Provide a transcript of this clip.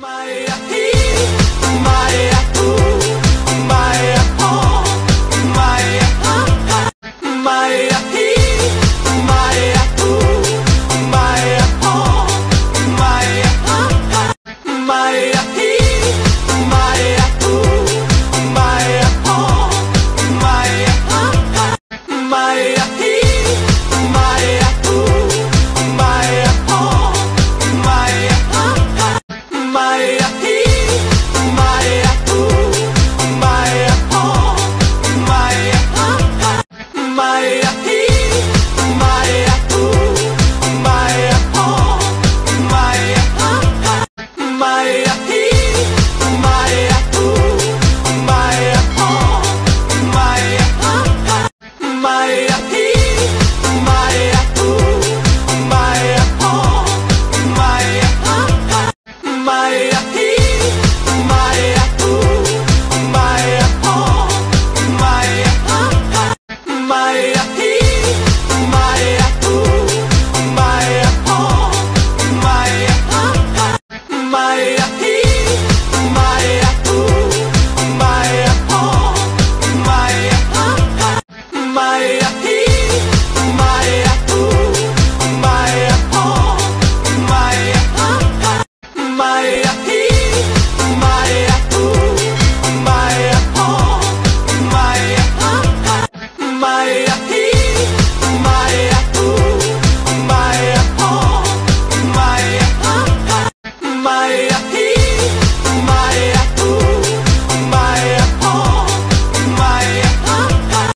my Yeah. my